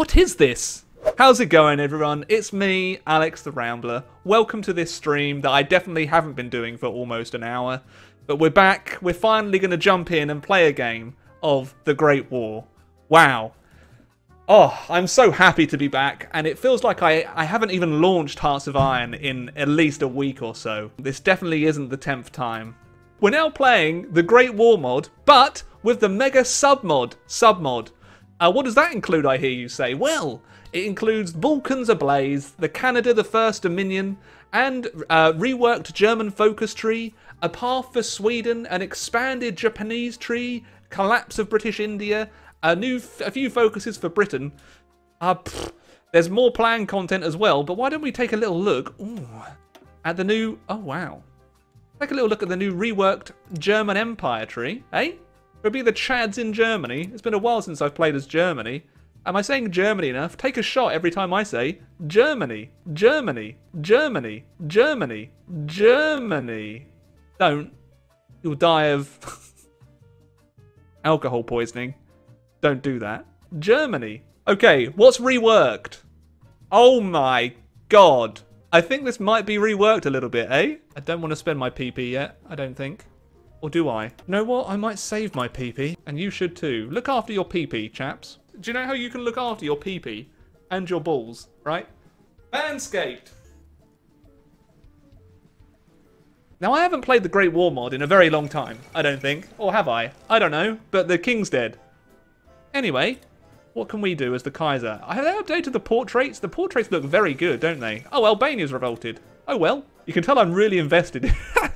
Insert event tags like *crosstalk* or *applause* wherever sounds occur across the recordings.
What is this? How's it going, everyone? It's me, Alex the Rambler. Welcome to this stream that I definitely haven't been doing for almost an hour. But we're back. We're finally going to jump in and play a game of The Great War. Wow. Oh, I'm so happy to be back, and it feels like I, I haven't even launched Hearts of Iron in at least a week or so. This definitely isn't the 10th time. We're now playing the Great War mod, but with the Mega Submod. Submod. Uh, what does that include, I hear you say? Well, it includes Balkans Ablaze, the Canada the First Dominion, and uh, reworked German focus tree, a path for Sweden, an expanded Japanese tree, collapse of British India, a new, a few focuses for Britain. Uh, there's more plan content as well, but why don't we take a little look ooh, at the new? Oh wow, take a little look at the new reworked German Empire tree, eh? It'll be the Chads in Germany. It's been a while since I've played as Germany. Am I saying Germany enough? Take a shot every time I say Germany, Germany, Germany, Germany, Germany. Don't. You'll die of *laughs* alcohol poisoning. Don't do that. Germany. Okay, what's reworked? Oh my god. I think this might be reworked a little bit, eh? I don't want to spend my PP yet, I don't think. Or do I? You know what? I might save my PP, and you should too. Look after your PP, chaps. Do you know how you can look after your PP and your balls, right? Manscaped. Now, I haven't played the Great War mod in a very long time, I don't think. Or have I? I don't know, but the king's dead. Anyway, what can we do as the Kaiser? Have they updated the portraits? The portraits look very good, don't they? Oh, Albania's revolted. Oh well. You can tell I'm really invested. *laughs*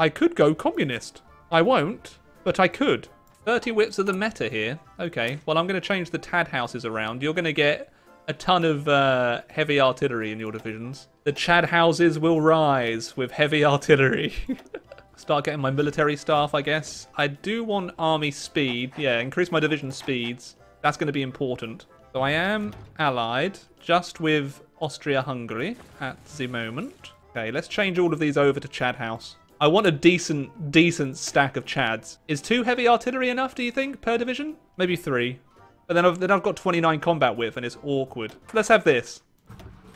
I could go communist. I won't, but I could. 30 whips of the meta here. Okay, well I'm going to change the Tad houses around. You're going to get a ton of uh, heavy artillery in your divisions. The Chad houses will rise with heavy *laughs* artillery. *laughs* Start getting my military staff, I guess. I do want army speed. Yeah, increase my division speeds. That's going to be important. So I am allied just with Austria-Hungary at the moment. Okay, let's change all of these over to Chad House. I want a decent, decent stack of Chads. Is two heavy artillery enough, do you think, per division? Maybe three. But then I've, then I've got 29 combat width and it's awkward. Let's have this.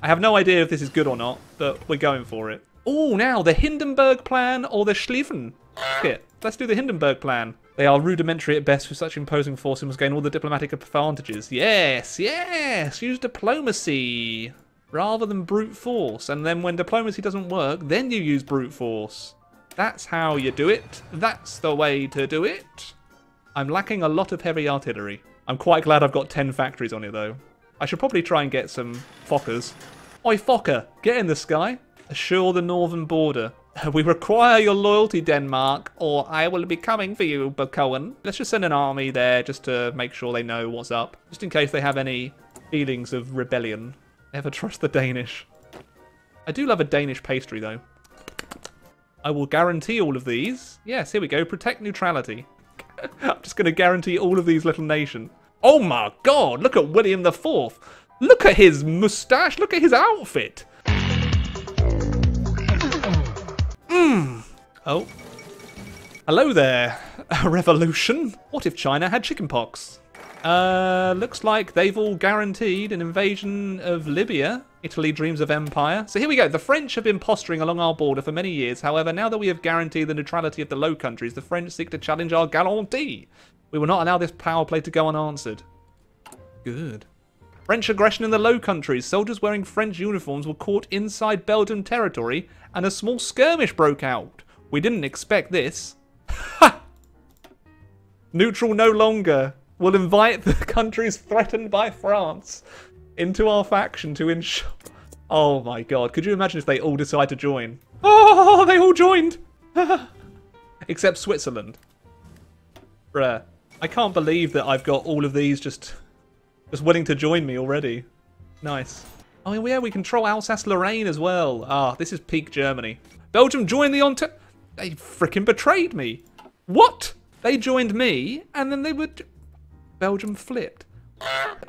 I have no idea if this is good or not, but we're going for it. Oh, now the Hindenburg plan or the Schlieffen. It. Let's do the Hindenburg plan. They are rudimentary at best with such imposing force and must gain all the diplomatic advantages. Yes, yes, use diplomacy rather than brute force. And then when diplomacy doesn't work, then you use brute force. That's how you do it. That's the way to do it. I'm lacking a lot of heavy artillery. I'm quite glad I've got 10 factories on it, though. I should probably try and get some Fokkers. Oi, Fokker, get in the sky. Assure the northern border. *laughs* We require your loyalty, Denmark, or I will be coming for you, Bokoen. Let's just send an army there just to make sure they know what's up. Just in case they have any feelings of rebellion. Never trust the Danish. I do love a Danish pastry, though. I will guarantee all of these. Yes, here we go. Protect neutrality. *laughs* I'm just going to guarantee all of these little nations. Oh my god, look at William IV. Look at his moustache. Look at his outfit. Mmm. Oh. Hello there, *laughs* revolution. What if China had chickenpox? Uh, looks like they've all guaranteed an invasion of Libya. Italy dreams of empire. So here we go. The French have been posturing along our border for many years. However, now that we have guaranteed the neutrality of the Low Countries, the French seek to challenge our gallantry. We will not allow this power play to go unanswered. Good. French aggression in the Low Countries. Soldiers wearing French uniforms were caught inside Belgian territory and a small skirmish broke out. We didn't expect this. Ha! Neutral no longer. We'll invite the countries threatened by France into our faction to ensure... *laughs* Oh my god, could you imagine if they all decide to join? *laughs* Oh, they all joined! *laughs* Except Switzerland. Bruh. I can't believe that I've got all of these just just willing to join me already. Nice. Oh yeah, we control Alsace-Lorraine as well. Ah, this is peak Germany. Belgium joined the Entente... They freaking betrayed me. What? They joined me, and then they would... Belgium flipped.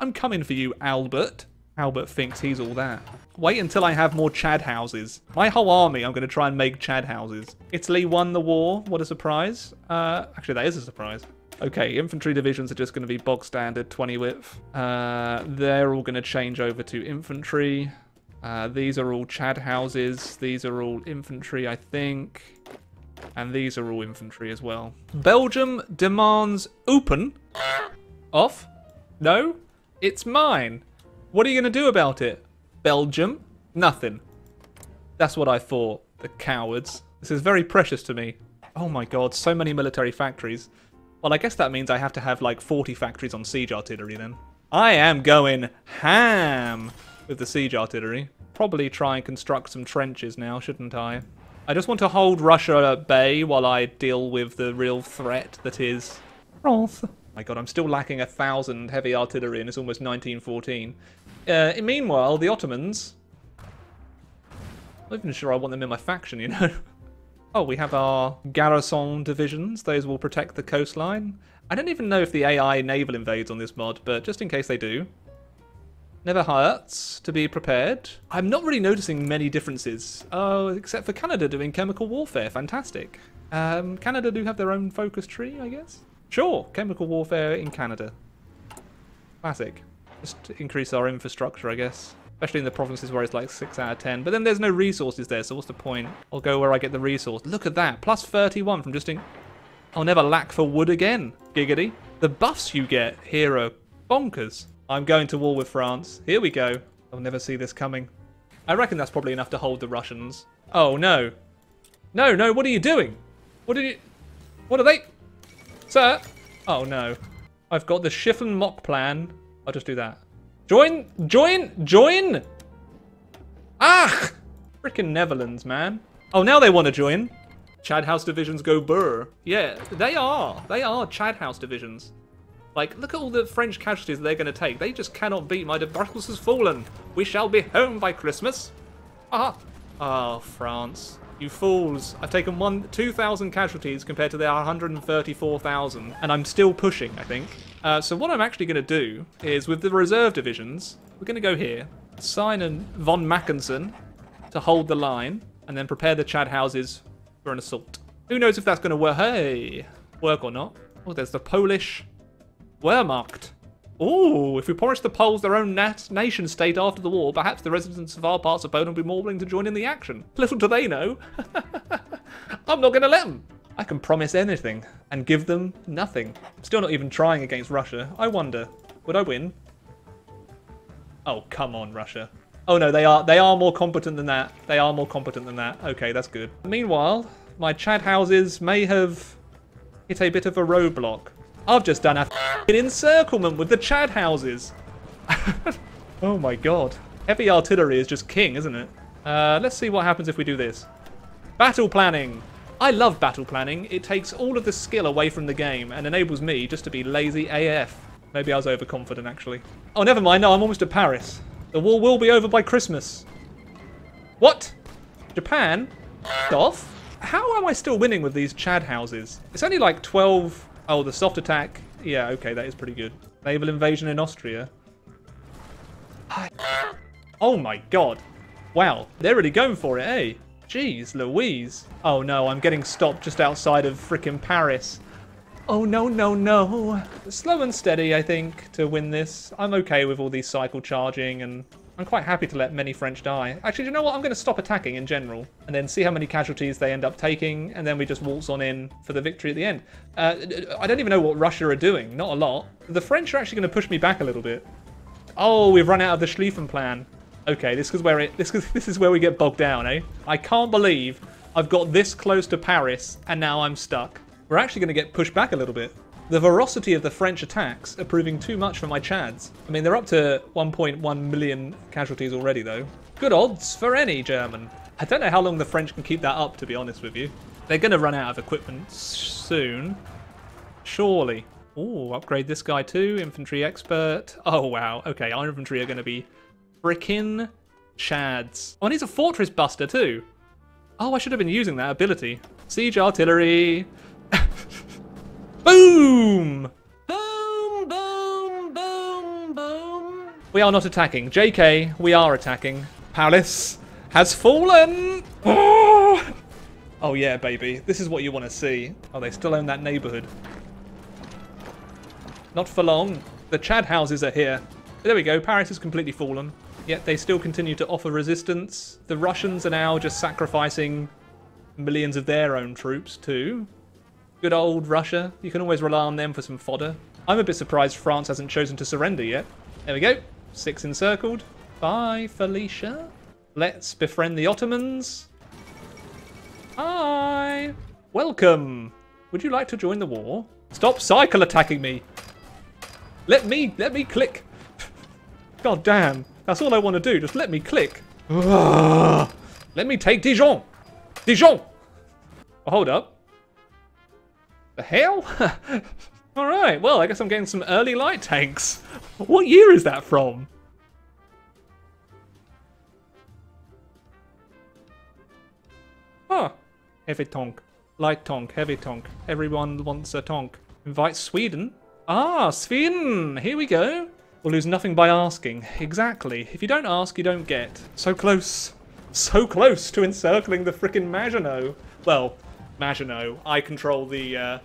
I'm coming for you, Albert. Albert thinks he's all that. Wait until I have more Chad houses. My whole army, I'm going to try and make Chad houses. Italy won the war. What a surprise. Uh, actually, that is a surprise. Okay, infantry divisions are just going to be bog standard 20 width. Uh, they're all going to change over to infantry. Uh, these are all Chad houses. These are all infantry, I think. And these are all infantry as well. Belgium demands open. Off? No? It's mine. What are you going to do about it? Belgium? Nothing. That's what I thought. The cowards. This is very precious to me. Oh my god, so many military factories. Well, I guess that means I have to have like 40 factories on siege artillery then. I am going ham with the siege artillery. Probably try and construct some trenches now, shouldn't I? I just want to hold Russia at bay while I deal with the real threat that is France. My god, I'm still lacking a thousand heavy artillery and it's almost 1914. Uh, meanwhile, the Ottomans... I'm not even sure I want them in my faction, you *laughs* know? Oh, we have our garrison divisions. Those will protect the coastline. I don't even know if the AI naval invades on this mod, but just in case they do. Never hurts to be prepared. I'm not really noticing many differences. Oh, except for Canada doing chemical warfare. Fantastic. Um, Canada do have their own focus tree, I guess? Sure, chemical warfare in Canada. Classic. Just increase our infrastructure, I guess. Especially in the provinces where it's like 6 out of 10. But then there's no resources there, so what's the point? I'll go where I get the resource. Look at that. Plus 31 from just in... I'll never lack for wood again. Giggity. The buffs you get here are bonkers. I'm going to war with France. Here we go. I'll never see this coming. I reckon that's probably enough to hold the Russians. Oh, no. No, no, what are you doing? What are you... What are they... Sir? Oh, no. I've got the Schlieffen-Moltke plan. I'll just do that. Join, join, join! Ah! Freaking Netherlands, man. Oh, now they want to join. Chad House divisions go burr. Yeah, they are. They are Chad House divisions. Like, look at all the French casualties they're going to take. They just cannot beat my Brussels has fallen. We shall be home by Christmas. Ah. Oh, France. You fools. I've taken one 2,000 casualties compared to their 134,000. And I'm still pushing, I think. Uh, so what I'm actually going to do is with the reserve divisions, we're going to go here, sign an von Mackensen to hold the line, and then prepare the Chad houses for an assault. Who knows if that's going to work? Hey, work or not? Oh, there's the Polish Wehrmacht. Oh, if we promise the Poles their own nat nation state after the war, perhaps the residents of our parts of Poland will be more willing to join in the action. Little do they know. *laughs* I'm not going to let them. I can promise anything and give them nothing. Still not even trying against Russia. I wonder, would I win? Oh, come on, Russia. Oh no, they are they are more competent than that. They are more competent than that. Okay, that's good. Meanwhile, my Chad houses may have hit a bit of a roadblock. I've just done a encirclement with the Chad houses. *laughs* oh my god. Heavy artillery is just king, isn't it? Uh, let's see what happens if we do this. Battle planning. I love battle planning. It takes all of the skill away from the game and enables me just to be lazy AF. Maybe I was overconfident, actually. Oh, never mind. No, I'm almost at Paris. The war will be over by Christmas. What? Japan? Off? How am I still winning with these Chad houses? It's only like 12... Oh, the soft attack. Yeah, okay, that is pretty good. Naval invasion in Austria. Oh my god. Wow, they're really going for it, eh? Jeez Louise. Oh no, I'm getting stopped just outside of freaking Paris. Oh no, no, no. Slow and steady, I think, to win this. I'm okay with all these cycle charging and I'm quite happy to let many French die. Actually, do you know what? I'm going to stop attacking in general and then see how many casualties they end up taking and then we just waltz on in for the victory at the end. Uh, I don't even know what Russia are doing. Not a lot. The French are actually going to push me back a little bit. Oh, we've run out of the Schlieffen plan. Okay, this is where it this is *laughs* this is where we get bogged down, eh? I can't believe I've got this close to Paris and now I'm stuck. We're actually going to get pushed back a little bit. The ferocity of the French attacks are proving too much for my Chads. I mean, they're up to 1.1 million casualties already, though. Good odds for any German. I don't know how long the French can keep that up, to be honest with you. They're going to run out of equipment soon. Surely. Oh, upgrade this guy too. Infantry expert. Oh, wow. Okay, our infantry are going to be Frickin' Chads. Oh, and he's a Fortress Buster too. Oh, I should have been using that ability. Siege Artillery. Boom! Boom, boom, boom, boom. We are not attacking. JK, we are attacking. Palace has fallen! Oh! *gasps* oh yeah, baby. This is what you want to see. Oh, they still own that neighborhood. Not for long. The Chad houses are here. There we go. Paris has completely fallen. Yet they still continue to offer resistance. The Russians are now just sacrificing millions of their own troops too. Good old Russia. You can always rely on them for some fodder. I'm a bit surprised France hasn't chosen to surrender yet. There we go. Six encircled. Bye, Felicia. Let's befriend the Ottomans. Hi. Welcome. Would you like to join the war? Stop cycle attacking me. Let me, let me click. *laughs* God damn. That's all I want to do. Just let me click. Ugh. *sighs* Let me take Dijon. Dijon. Oh, hold up. The hell? *laughs* all right. Well, I guess I'm getting some early light tanks. What year is that from? Huh. Heavy tonk. Light tonk. Heavy tonk. Everyone wants a tonk. Invite Sweden. Ah, Sweden. Here we go. We'll lose nothing by asking. Exactly. If you don't ask, you don't get. So close. So close to encircling the frickin' Maginot. Well, Maginot. I control the, uh,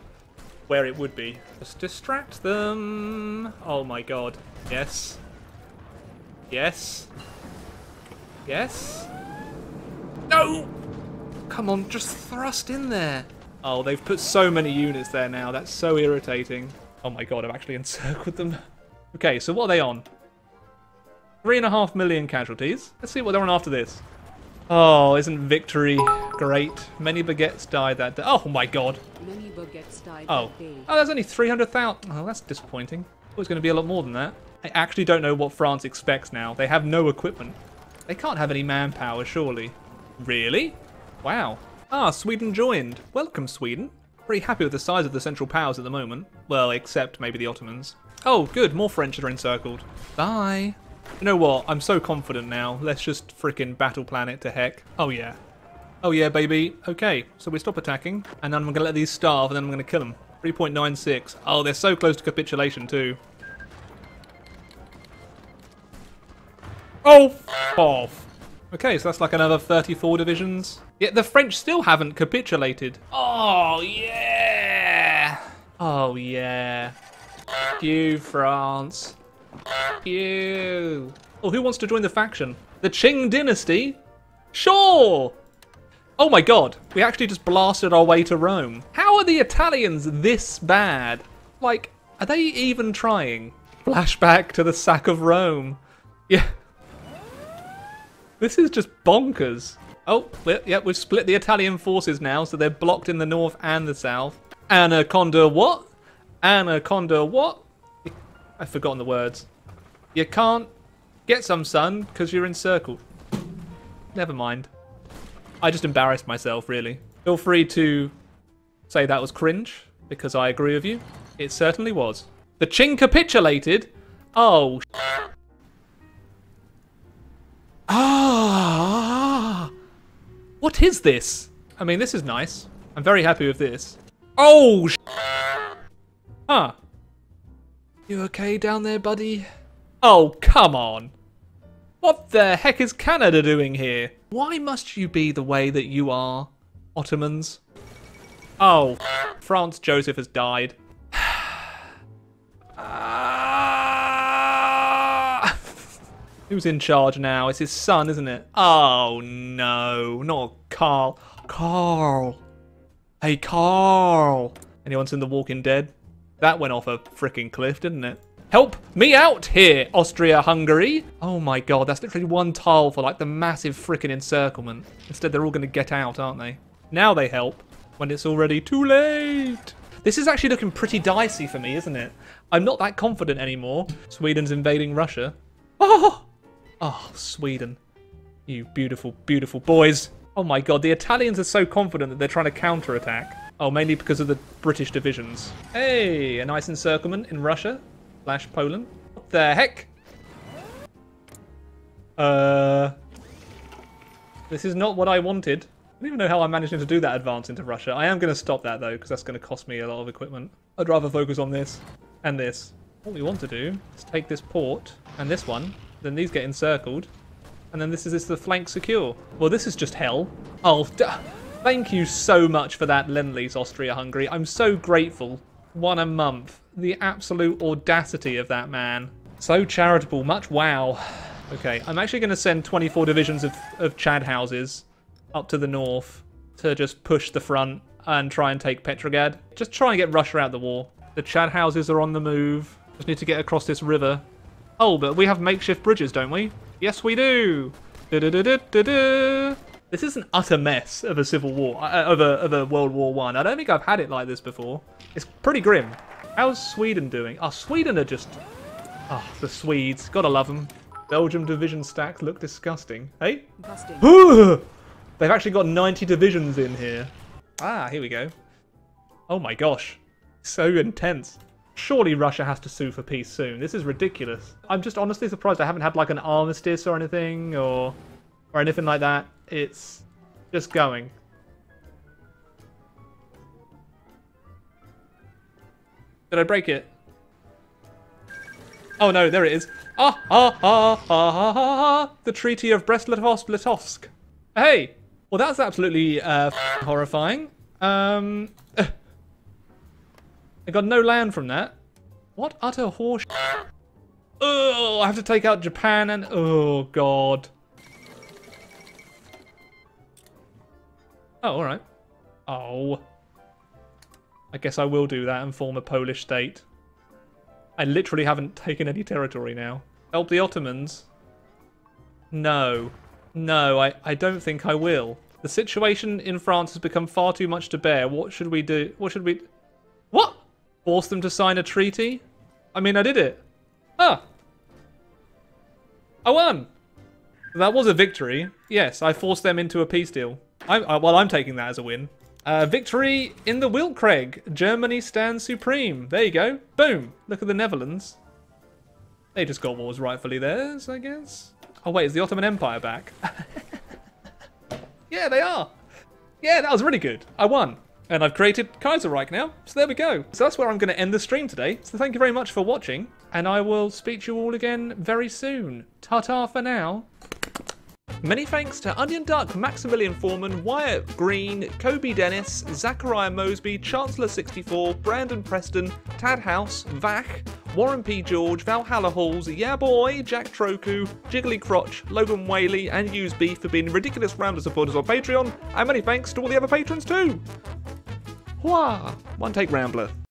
where it would be. Just distract them. Oh my god. Yes. Yes. Yes. No! Come on, just thrust in there. Oh, they've put so many units there now. That's so irritating. Oh my god, I've actually *laughs* encircled them. Okay, so what are they on? Three and a half million casualties. Let's see what they're on after this. Oh, isn't victory great? Many baguettes died that day. Oh my god. Many baguettes died Oh. that day. Oh, there's only 300,000. Oh, that's disappointing. Thought it was going to be a lot more than that. I actually don't know what France expects now. They have no equipment. They can't have any manpower, surely. Really? Wow. Ah, Sweden joined. Welcome, Sweden. Pretty happy with the size of the Central Powers at the moment. Well, except maybe the Ottomans. Oh, good. More French are encircled. Bye. You know what? I'm so confident now. Let's just frickin' battle planet to heck. Oh, yeah. Oh, yeah, baby. Okay, so we stop attacking, and then I'm going to let these starve, and then I'm going to kill them. 3.96. Oh, they're so close to capitulation, too. Oh, off. Okay, so that's like another 34 divisions. Yet the French still haven't capitulated. Oh, yeah. Oh, yeah. F you, France. You. Oh, who wants to join the faction? The Qing dynasty? Sure. Oh my god, we actually just blasted our way to Rome. How are the Italians this bad? Like, are they even trying? Flashback to the sack of Rome. Yeah. This is just bonkers. Oh, yep, yeah, we've split the Italian forces now, so they're blocked in the north and the south. Anaconda what? Anaconda what? I've forgotten the words. You can't get some sun because you're encircled. Never mind. I just embarrassed myself, really. Feel free to say that was cringe, because I agree with you. It certainly was. The Qing capitulated? Oh, Ah! What is this? I mean, this is nice. I'm very happy with this. Oh, Huh. You okay down there, buddy? Oh, come on. What the heck is Canada doing here? Why must you be the way that you are, Ottomans? Oh, Franz Joseph has died. *sighs* Who's in charge now? It's his son, isn't it? Oh no, not Carl. Carl. Hey, Carl. Anyone seen The Walking Dead? That went off a freaking cliff, didn't it? Help me out here, Austria-Hungary. Oh my god, that's literally one tile for like the massive freaking encirclement. Instead, they're all going to get out, aren't they? Now they help when it's already too late. This is actually looking pretty dicey for me, isn't it? I'm not that confident anymore. Sweden's invading Russia. Oh, oh, Sweden. You beautiful, beautiful boys. Oh my god, the Italians are so confident that they're trying to counterattack. Oh, mainly because of the British divisions. Hey, a nice encirclement in Russia slash Poland. What the heck? Uh, this is not what I wanted. I don't even know how I'm managing to do that advance into Russia. I am going to stop that though, because that's going to cost me a lot of equipment. I'd rather focus on this and this. What we want to do is take this port and this one, then these get encircled, and then this is this the flank secure. Well, this is just hell. Oh, thank you so much for that Lend-Lease, Austria-Hungary. I'm so grateful. One a month. the absolute audacity of that man. So charitable, much wow. Okay, I'm actually going to send 24 divisions of, of Chad houses up to the north to just push the front and try and take Petrograd. Just try and get Russia out of the war. The Chad houses are on the move. Just need to get across this river. Oh, but we have makeshift bridges, don't we? Yes, we do. Du-du-du-du-du-du. This is an utter mess of a civil war, uh, of a of a World War One. I. I don't think I've had it like this before. It's pretty grim. How's Sweden doing? Oh, Sweden are just. Oh, the Swedes. Gotta love them. Belgium division stacks look disgusting. Hey? Busting. *gasps* They've actually got 90 divisions in here. Ah, here we go. Oh my gosh. So intense. Surely Russia has to sue for peace soon. This is ridiculous. I'm just honestly surprised I haven't had like an armistice or anything or or anything like that. It's just going. Did I break it? Oh no, there it is. Ah, ah, ah, ah, ah, ah. The Treaty of Brest-Litovsk. Hey! Well, that's absolutely uh, horrifying. Um, *sighs* I got no land from that. What utter horse? Oh, I have to take out Japan and oh god. Oh, all right. Oh. I guess I will do that and form a Polish state. I literally haven't taken any territory now. Help the Ottomans? No. No, I, I don't think I will. The situation in France has become far too much to bear. What should we do? What should we... What? Force them to sign a treaty? I mean, I did it. Ah. I won. That was a victory. Yes, I forced them into a peace deal. I, uh, well, I'm taking that as a win. Uh, victory in the Weltkrieg. Germany stands supreme. There you go. Boom. Look at the Netherlands. They just got what was rightfully theirs, I guess. Oh, wait, is the Ottoman Empire back? *laughs* yeah, they are. Yeah, that was really good. I won. And I've created Kaiserreich now. So there we go. So that's where I'm going to end the stream today. So thank you very much for watching. And I will speak to you all again very soon. Ta-ta for now. Many thanks to Onion Duck, Maximilian Foreman, Wyatt Green, Kobe Dennis, Zachariah Mosby, Chancellor64, Brandon Preston, Tad House, Vach, Warren P. George, Valhalla Halls, Yeah Boy, Jack Troku, Jiggly Crotch, Logan Whaley, and Use Beef for being ridiculous Rambler supporters on Patreon, and many thanks to all the other patrons too. Hua! One take Rambler.